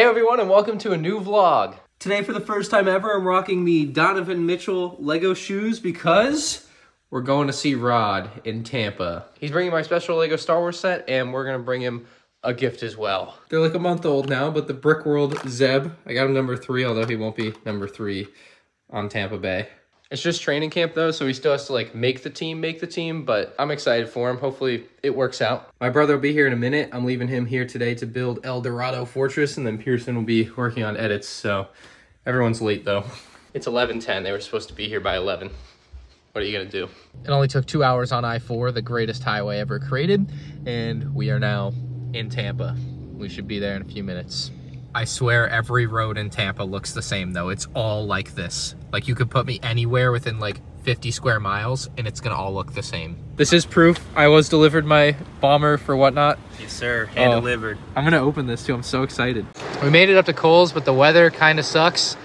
Hey everyone and welcome to a new vlog. Today, for the first time ever, I'm rocking the Donovan Mitchell Lego shoes because We're going to see Rod in Tampa. He's bringing my special Lego Star Wars set and we're going to bring him a gift as well. they're like a month old now, but the Brick World Zeb, I got him number three, although he won't be number three on Tampa Bay. It's just training camp though, so he still has to like make the team, make the team, but I'm excited for him. Hopefully it works out. My brother will be here in a minute. I'm leaving him here today to build Eldorado Fortress, and then Pearson will be working on edits, so everyone's late though. It's 11:10. They were supposed to be here by 11. What are you to do? It only took two hours on I-4, the greatest highway ever created, and we are now in Tampa. We should be there in a few minutes. I swear every road in Tampa looks the same though. It's all like this. Like you could put me anywhere within like 50 square miles and it's gonna all look the same. This is proof I was delivered my bomber for whatnot. Yes, sir. Hand Oh. delivered. I'm gonna open this too. I'm so excited. We made it up to Kohl's, but the weather kind of sucks.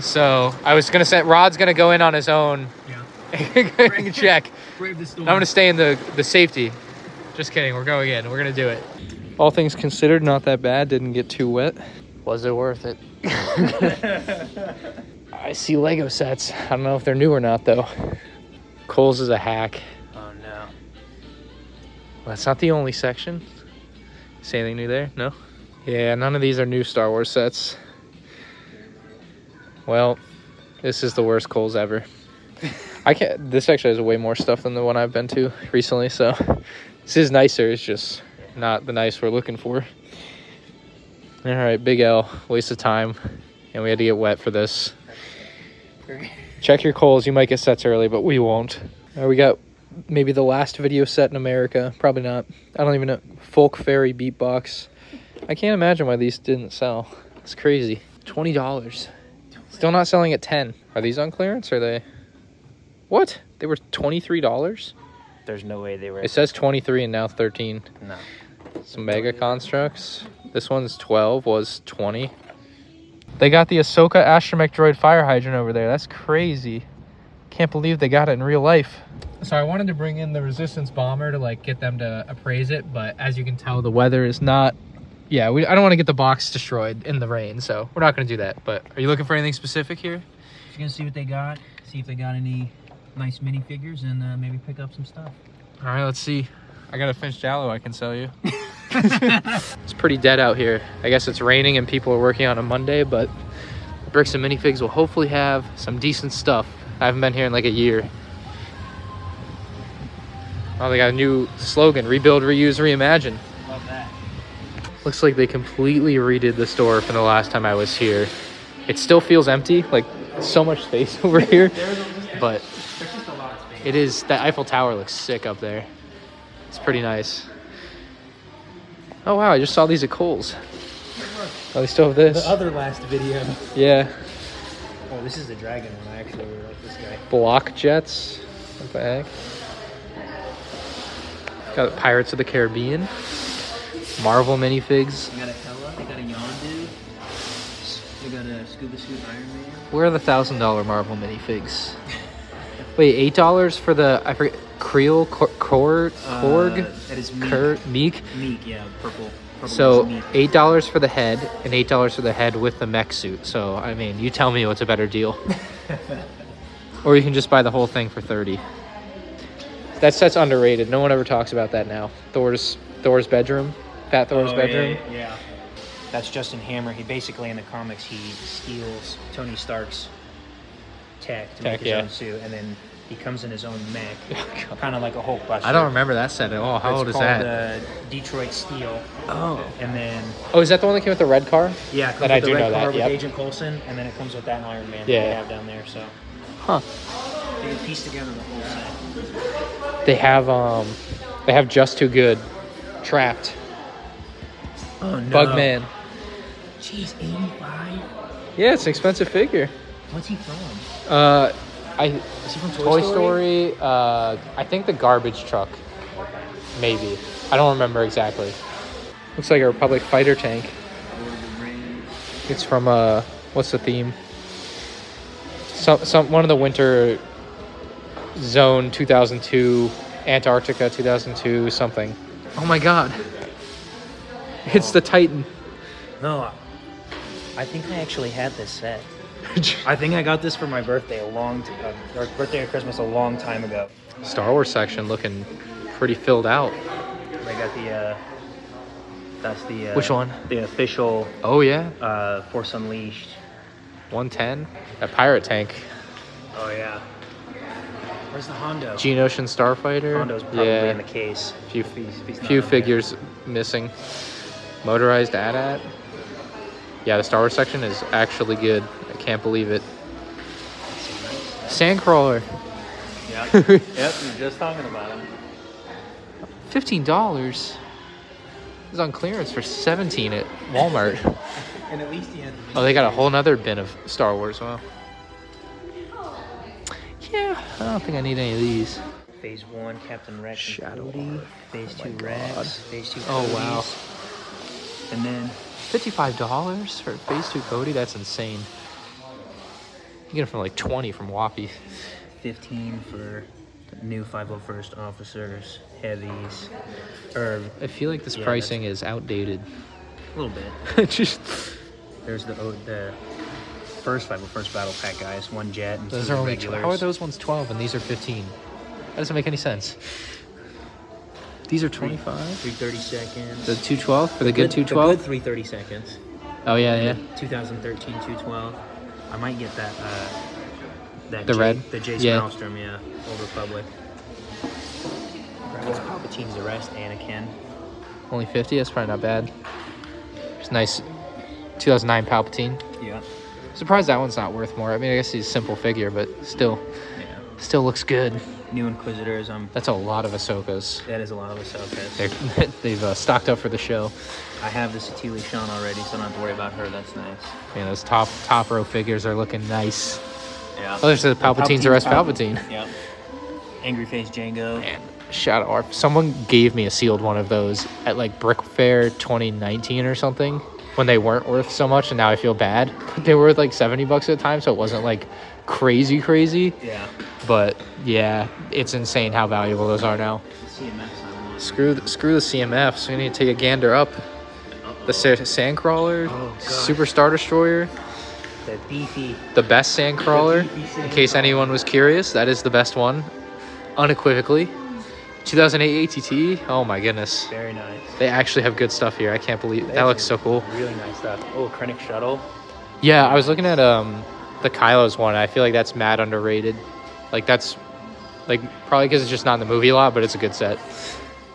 So I was gonna say Rod's gonna go in on his own. Yeah. check. Brave the storm. I'm gonna stay in the the safety. Just kidding. We're going in. We're gonna do it. All things considered, not that bad. Didn't get too wet. Was it worth it? I see Lego sets. I don't know if they're new or not though. Kohl's is a hack. Oh no. Well, that's not the only section. See anything new there? No? Yeah, none of these are new Star Wars sets. Well, this is the worst Kohl's ever. I can't. This actually has way more stuff than the one I've been to recently, so this is nicer. It's just not the nice we're looking for. All right, Big L, waste of time, and we had to get wet for this. Check your Kohl's. You might get sets early, but we won't. We got maybe the last video set in America. Probably not. I don't even know. Folk Fairy Beatbox. I can't imagine why these didn't sell. It's crazy. Twenty dollars. Still not selling at ten. Are these on clearance? Or are they? What? They were twenty three dollars. There's no way they were. It says twenty three and now thirteen. No. Some Mega Construx. This one's twelve. Was twenty. They got the Ahsoka astromech droid fire hydrant over there. That's crazy. Can't believe they got it in real life. So I wanted to bring in the resistance bomber to like get them to appraise it, but as you can tell, the weather is not. Yeah, we, I don't want to get the box destroyed in the rain, so we're not going to do that. But are you looking for anything specific here? Just gonna see what they got. See if they got any nice minifigures and uh, maybe pick up some stuff. All right, let's see. I got a Finch Jallow I can sell you. it's pretty dead out here. I guess it's raining and people are working on a Monday, but Bricks and Minifigs will hopefully have some decent stuff. I haven't been here in like a year. Oh, they got a new slogan, rebuild, reuse, reimagine. Love that. Looks like they completely redid the store from the last time I was here. It still feels empty, like so much space over here, but There's just a lot of space. it is, that Eiffel Tower looks sick up there. It's pretty nice. Oh wow, I just saw these at Kohl's. Oh, they still have this. The other last video. Yeah, Oh, this is the dragon one. I actually really like this guy. block jets. What the heck? Got Pirates of the Caribbean. Marvel minifigs. They got a Hela. They got a Yondu. They got a Scuba Suit Iron Man. Where are the thousand dollar Marvel minifigs? Wait, eight dollars for the I forget Creel Cor- Cord Korg Uh, that is Miek. Kur Miek. Miek, yeah, purple. purple So eight dollars for the head and eight dollars for the head with the mech suit. So I mean, you tell me what's a better deal. or you can just buy the whole thing for thirty. That set's underrated. No one ever talks about that now. Thor's Thor's bedroom, Fat Thor's Oh, bedroom. Yeah, yeah. That's Justin Hammer. He basically in the comics he steals Tony Stark's tech to Tech, make his yeah. own suit, and then he comes in his own mech, kind of like a Hulk Buster. I don't remember that set at all. How it's old is called, that? Uh, Detroit Steel, oh. and then Oh, is that the one that came with the red car? yeah, it comes That I the do red know car that, with yep. Agent Coulson, and then it comes with that Iron Man Yeah. that they have down there. So Huh. they can piece together the whole set. They have um, they have just too good, trapped. Oh no, Bugman. Jeez, eighty-five. Yeah, it's an expensive figure. What's he from? Uh, I Is he from Toy, Toy Story. Uh, I think the garbage truck, maybe. I don't remember exactly. Looks like a Republic fighter tank. It's from uh, what's the theme? Some some one of the winter zone 2002, Antarctica 2002 something. Oh my God! It's the Titan. No, I think I actually had this set. I think I got this for my birthday a long t- uh, or birthday or Christmas a long time ago. Star Wars section looking pretty filled out. They got the uh, that's the uh, Which one? The official Oh yeah, uh, Force Unleashed. 110. That pirate tank. Oh yeah. Where's the Hondo? Geonosian Starfighter. Hondo's probably yeah. in the case. few If he's- if he's few on there. figures missing. Motorized AT-AT. Yeah, the Star Wars section is actually good. I can't believe it. Sandcrawler. Yeah. yep, we were just talking about him. Fifteen dollars. It's on clearance for seventeen at Walmart. And at least he had. oh, they got a whole nother bin of Star Wars. Wow. Yeah, I don't think I need any of these. Phase one, Captain Rex. Shadow. Phase oh two, Rex. Phase two. Oh, wow. And then Fifty-five dollars for Phase Two Cody. That's insane. You get it from like twenty from Whoppy. 15 for new 501st officers, heavies, or I feel like this Yeah, pricing is outdated. a little bit. Just There's the the first 501st battle pack guys, one jet and those two are only. regulars. How are those ones twelve and these are fifteen? That doesn't make any sense. These are twenty-five. 330 seconds. The two twelve for the good two The good 330 seconds. Oh yeah, yeah. 2013 212. I might get that. Uh, that The J- red? The Jason Yeah. Malmstrom, yeah, Old Republic. What's Palpatine's arrest, Anakin? Only fifty. That's probably not bad. It's nice. 2009 Palpatine. Yeah. Surprised that one's not worth more. I mean, I guess he's a simple figure, but still, Yeah. Still looks good. New Inquisitors. Um, That's a lot of Ahsokas. that is a lot of Ahsokas. They're, they've uh, stocked up for the show. I have the Satili Sean already, so I don't have to worry about her. That's nice. Man, those top top row figures are looking nice. Yeah. Oh, there's the Palpatine's arrest Palpatine. Yep. Angry Face Django. Man, shout out. Someone gave me a sealed one of those at like BrickFair 2019 or something when they weren't worth so much, and now I feel bad. But they were worth like 70 bucks at the time, so it wasn't like crazy, crazy. Yeah. But yeah, it's insane how valuable those are now. Screw the, screw the CMFs. We need to take a gander up. The Sa- Sandcrawler, Oh. Super Star Destroyer, The beefy. the best Sandcrawler. In case anyone was curious, that is the best one, unequivocally. 2008 ATT. Oh my goodness, Very nice. they actually have good stuff here. I can't believe that looks so cool. Really nice stuff. Oh, Krennic Shuttle. Yeah, I was looking at um the Kylo's one. I feel like that's mad underrated. Like that's like probably because it's just not in the movie a lot, but it's a good set.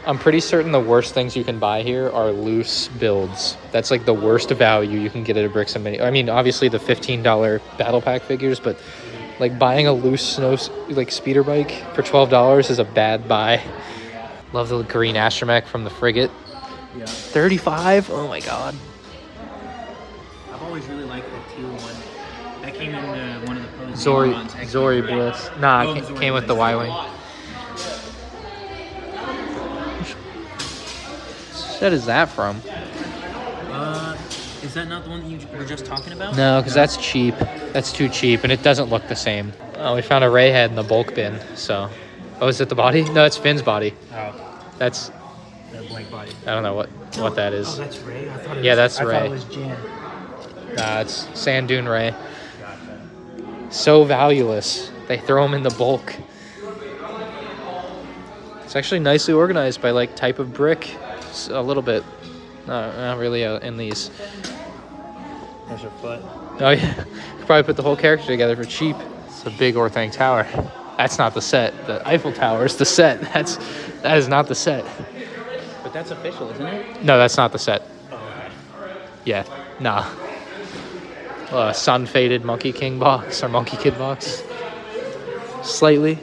I'm pretty certain the worst things you can buy here are loose builds. That's like the worst value you can get at a Bricks and Mini. I mean, obviously the $15 battle pack figures, but like buying a loose snow like speeder bike for $12 is a bad buy. Love the green astromech from the frigate. Yeah. 35. Oh my god. I've always really liked the teal one. That came in uh, one of the poses. Zorii Zorii Bliss. Nah, Oh, it ca- came with the Y wing. What is that from? Is that not the one that you were just talking about? No, because that's cheap. That's too cheap, and it doesn't look the same. Oh, we found a Rey head in the bulk bin. So, oh, is it the body? No, it's Finn's body. Oh, That's that blank body. I don't know what what that Oh, that's Rey. I thought it Yeah, was, that's I Rey. thought it was Jyn. Nah, it's Sand Dune Rey. So valueless. They throw them in the bulk. It's actually nicely organized by like type of brick, a little bit. No, not really uh, in these. There's her foot. Oh yeah, could probably put the whole character together for cheap. It's a big Orthanc tower. That's not the set. The Eiffel Tower is the set. That's that is not the set. But that's official, isn't it? No, that's not the set. Oh, okay. Yeah, nah. Uh, sun faded Monkey King box or Monkey Kid box. Slightly.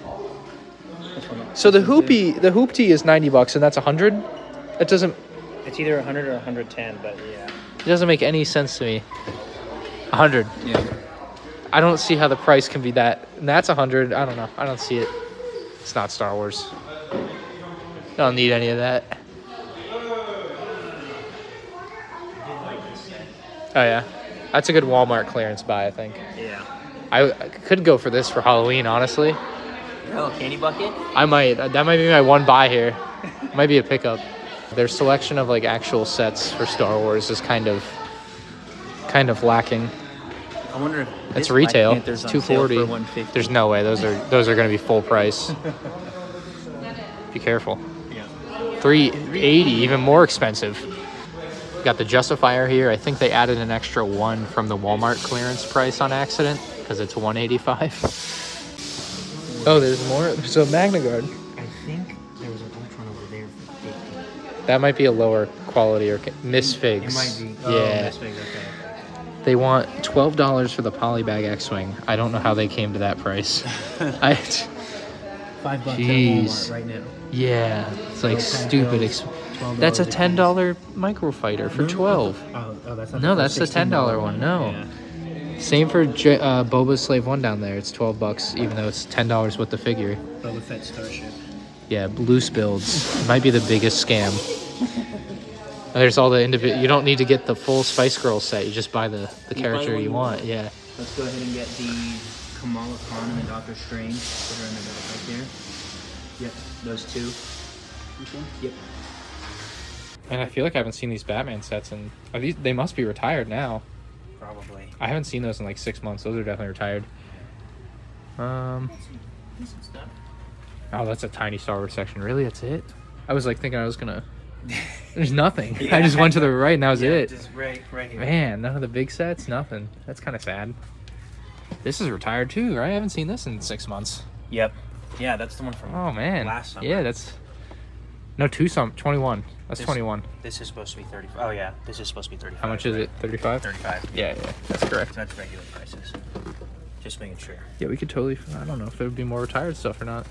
So the hoopy, the hoopty is ninety bucks, and that's a hundred. That doesn't, It's either 100 or 110, but yeah. it doesn't make any sense to me. Hundred. Yeah. I don't see how the price can be that. And that's hundred. I don't know. I don't see it. It's not Star Wars. I don't need any of that. Oh yeah, that's a good Walmart clearance buy. I think. Yeah. I, I could go for this for Halloween. Honestly, Oh, candy bucket? I might. That might be my one buy here. might be a pickup. Their selection of like actual sets for Star Wars is kind of kind of lacking. I wonder if It's retail. Panther's It's 240. There's no way those are those are going to be full price. Be careful. Yeah. 380, even more expensive. Got the Justifier here. I think they added an extra one from the Walmart clearance price on accident because it's 185. Oh, there's more. There's a MagnaGuard. I That might be a lower quality or misfigs. It might be. Yeah. Oh, Misfigs, okay. They want twelve dollars for the Polybag X-wing. I don't know how they came to that price. I, Five bucks Jeez. at Walmart right now. yeah, it's like stupid. bills, Ex- $12 that's a ten dollar microfighter for twelve. Oh, oh, that's not No, the that's the $10 one, no. Yeah. Same for J- uh, Boba's Slave One down there. It's twelve bucks, even though it's ten dollars with the figure. Boba Fett Starship. Yeah, loose builds might be the biggest scam. There's all the individual. You don't need to get the full Spice Girl set. You just buy the the buy character what you you want. want. Yeah. Let's go ahead and get the Kamala Khan and the Doctor Strange. Put her in the middle right there. Yep, those two. Yep. And I feel like I haven't seen these Batman sets, and are these they must be retired now. Probably. I haven't seen those in like six months. Those are definitely retired. Um. Decent stuff. Oh, that's a tiny Star Wars section. Really, that's it. I was like thinking I was gonna. There's nothing. I just went to the right, and that was yeah, it. Just right, right here. Man, none of the big sets, nothing. That's kind of sad. This is retired too, right? I haven't seen this in six months. Yep. Yeah, that's the one from. Oh man. Last summer. Yeah, that's. No, two some twenty one. That's This- twenty one. This is supposed to be 30. Oh, yeah. This is supposed to be thirty. How much is it? Thirty five. 35. Yeah, yeah, that's So correct. that's regular prices. Just making sure. Yeah, we could totally. I don't know if there would be more retired stuff or not.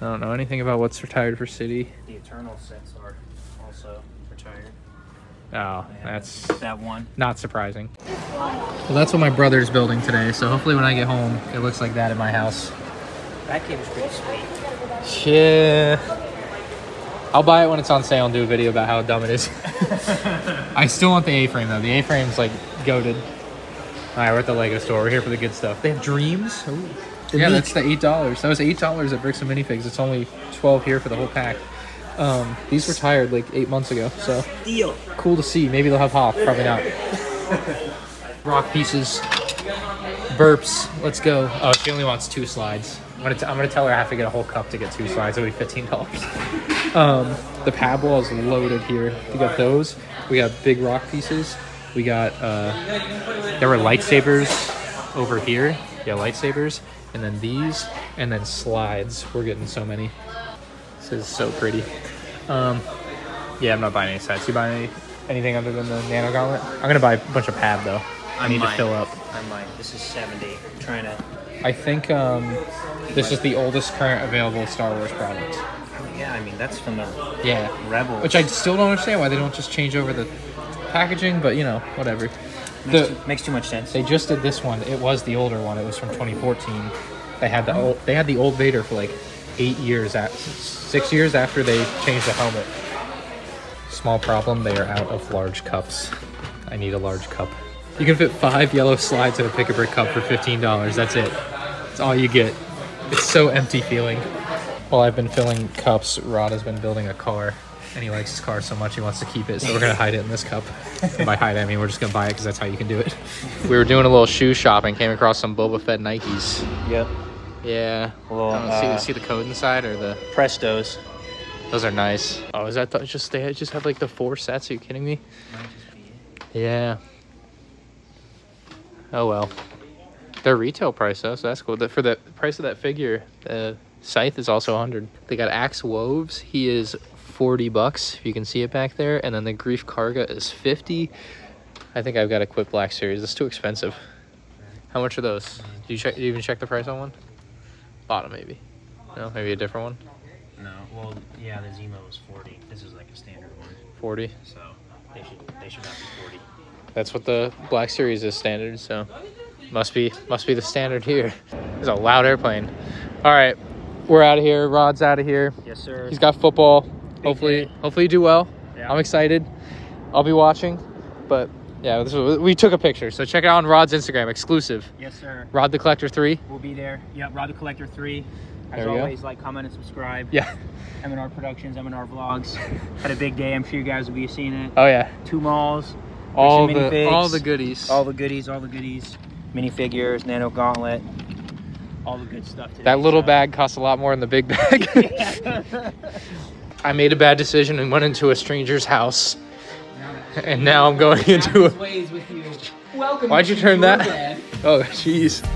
I don't know anything about what's retired for City. The Eternal sets are also retired. Oh, that's that one. not surprising. Well, that's what my brother's building today. So hopefully, when I get home, it looks like that in my house. That game is pretty sweet. Yeah. I'll buy it when it's on sale and do a video about how dumb it is. I still want the A-frame though. The A-frame's like goaded. All right, we're at the Lego store. We're here for the good stuff. They have dreams. Yeah, that's the eight dollars. That was eight dollars at Bricks and Minifigs. It's only twelve here for the whole pack. Um, these retired like eight months ago, so Deal. cool to see. Maybe they'll have Hoth. Probably not. Rock pieces. Burps. Let's go. Oh, she only wants two slides. I'm gonna, t- I'm gonna tell her I have to get a whole cup to get two slides. It'll be fifteen dollars. Um, the pad wall is loaded here. We got those. We got big rock pieces. We got uh, there were lightsabers over here. Yeah, lightsabers, and then these, and then slides. We're getting so many. This is so pretty. Um, yeah, I'm not buying any sets. You buy any, anything other than the nano gauntlet? I'm gonna buy a bunch of pad though. I, need might. to fill up. I might. This is 70. I'm trying to. I think um, this is the oldest current available Star Wars product. Yeah, I mean, that's from the Yeah. Rebels. Which I still don't understand why they don't just change over the packaging, but you know, whatever. Makes, The, too, makes too much sense. they just did this one. It was the older one. It was from 2014. They had the old, they had the old Vader for like eight years at six years after they changed the helmet. Small problem. They are out of large cups. I need a large cup. You can fit five yellow slides in a pick a brick cup for fifteen dollars. That's it. That's all you get. It's so empty feeling. While I've been filling cups, Rod has been building a car, and he likes his car so much he wants to keep it. So we're gonna hide it in this cup. And by hide, I mean we're just gonna buy it because that's how you can do it. We were doing a little shoe shopping, came across some Boba Fett Nikes. Yep. Yeah. Little, I don't uh, see, see the code inside or the. Prestos. Those are nice. Oh, is that the, just they just have like the four sets? Are you kidding me? Yeah. Oh well. Their retail price though, so that's cool. The, for the price of that figure, the scythe is also 100. They got Axe Woves. He is 40 bucks if you can see it back there, and then the Grief Karga is 50. I think I've got a Quick Black Series. It's too expensive. How much are those? Do you check? Do you even check the price on one? Bottom maybe. No, maybe a different one. No, well, yeah, the Zemo was 40. This is like a standard one. 40. So they should they should not be 40. That's what the Black Series is standard, so must be must be the standard here. There's a loud airplane. All right, we're out of here. Rod's out of here. Yes, sir. He's got football. Hopefully, day. hopefully you do well. Yeah. I'm excited. I'll be watching, but yeah, this was, we took a picture, so check it out on Rod's Instagram, exclusive. Yes, sir. Rod the Collector Three. We'll be there. Yeah, Rod the Collector 3. As There we go. always, like, comment, and subscribe. Yeah. MandR Productions, MandR Vlogs. Had a big day. I'm sure you guys will be seeing it. Oh yeah. Two malls, all the minifigs. all the goodies. All the goodies, all the goodies. Minifigures, Nano Gauntlet. All the good stuff today. that little so- bag costs a lot more than the big bag. Yeah. I made a bad decision and went into a stranger's house, and now I'm going into a. Ways with you. Welcome Why'd you turn that? bed. Oh, jeez.